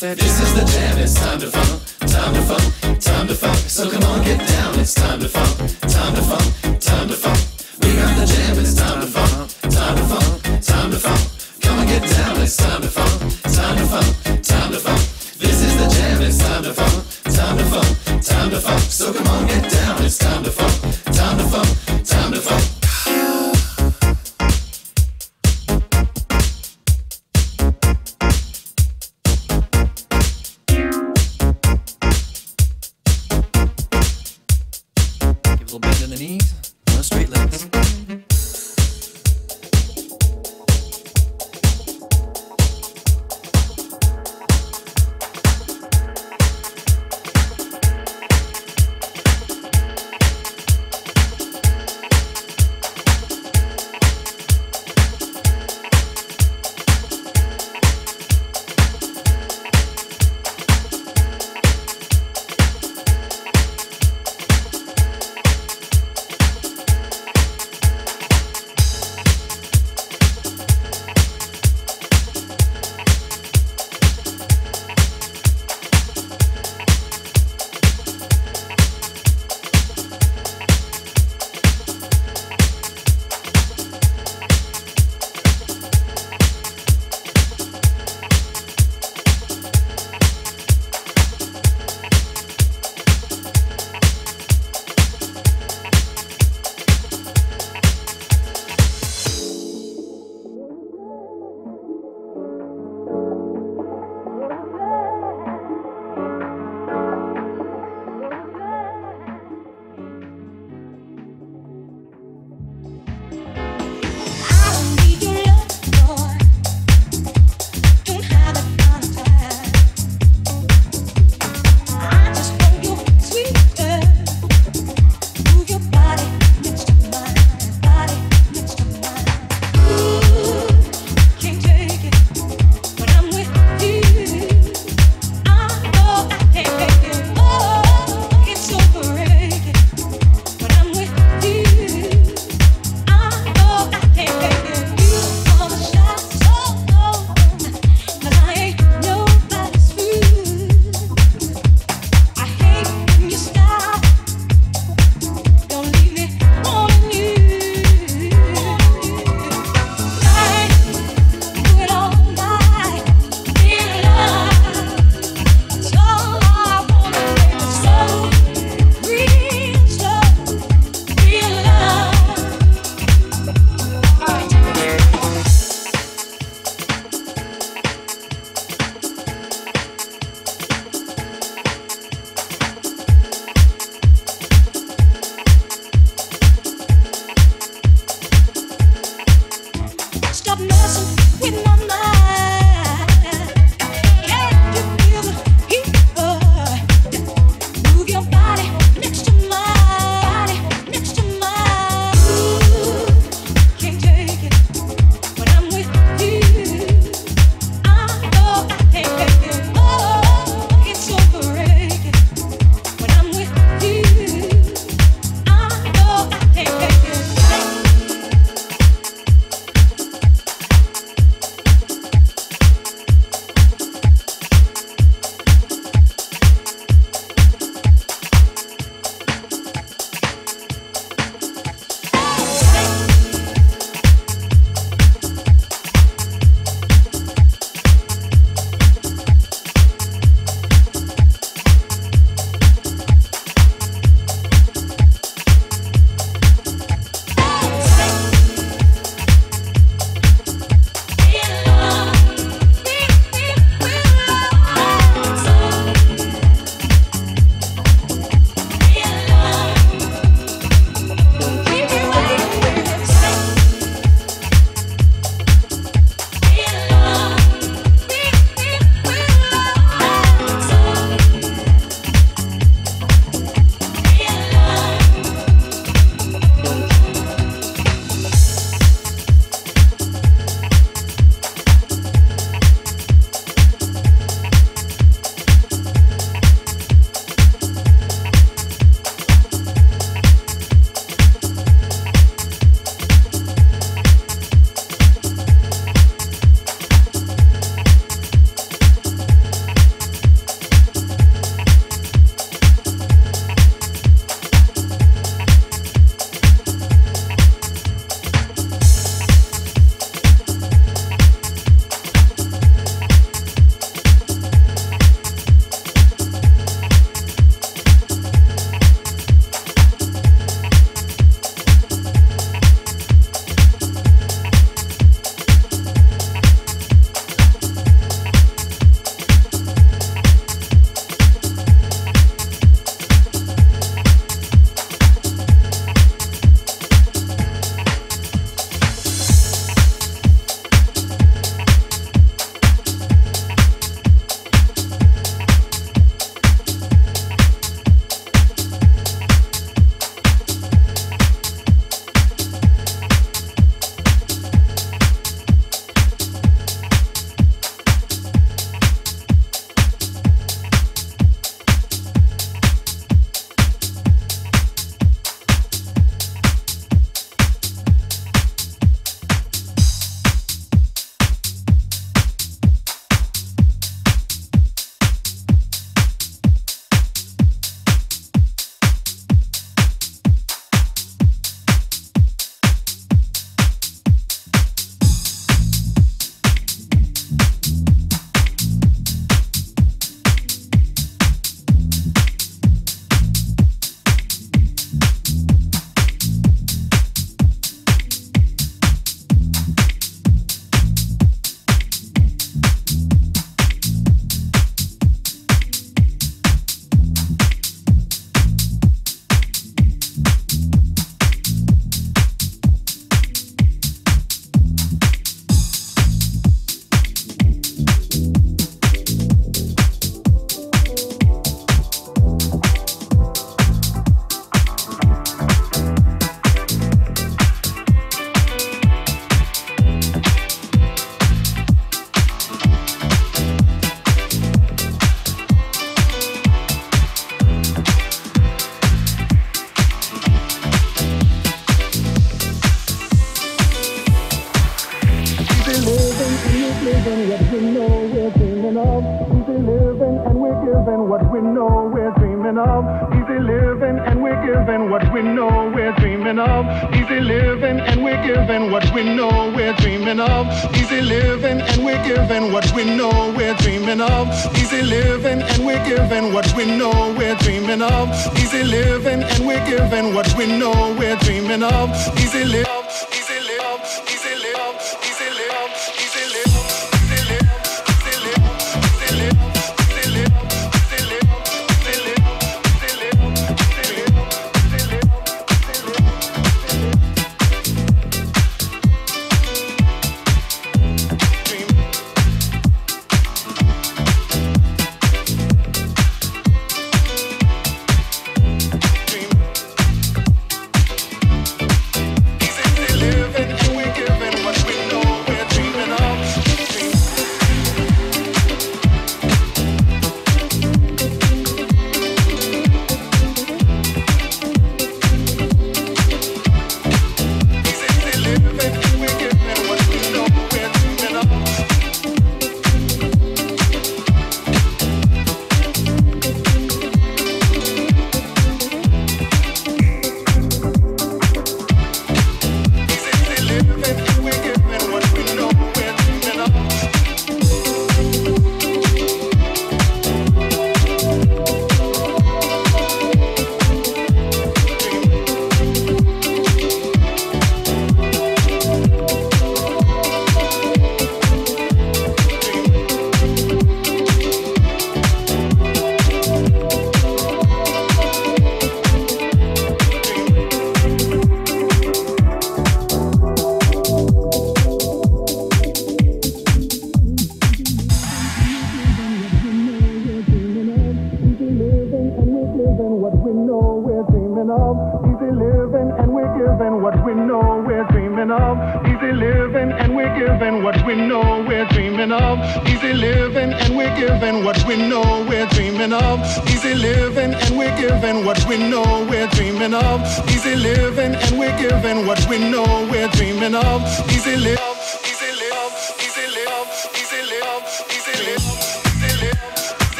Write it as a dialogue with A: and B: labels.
A: This is the jam, it's time to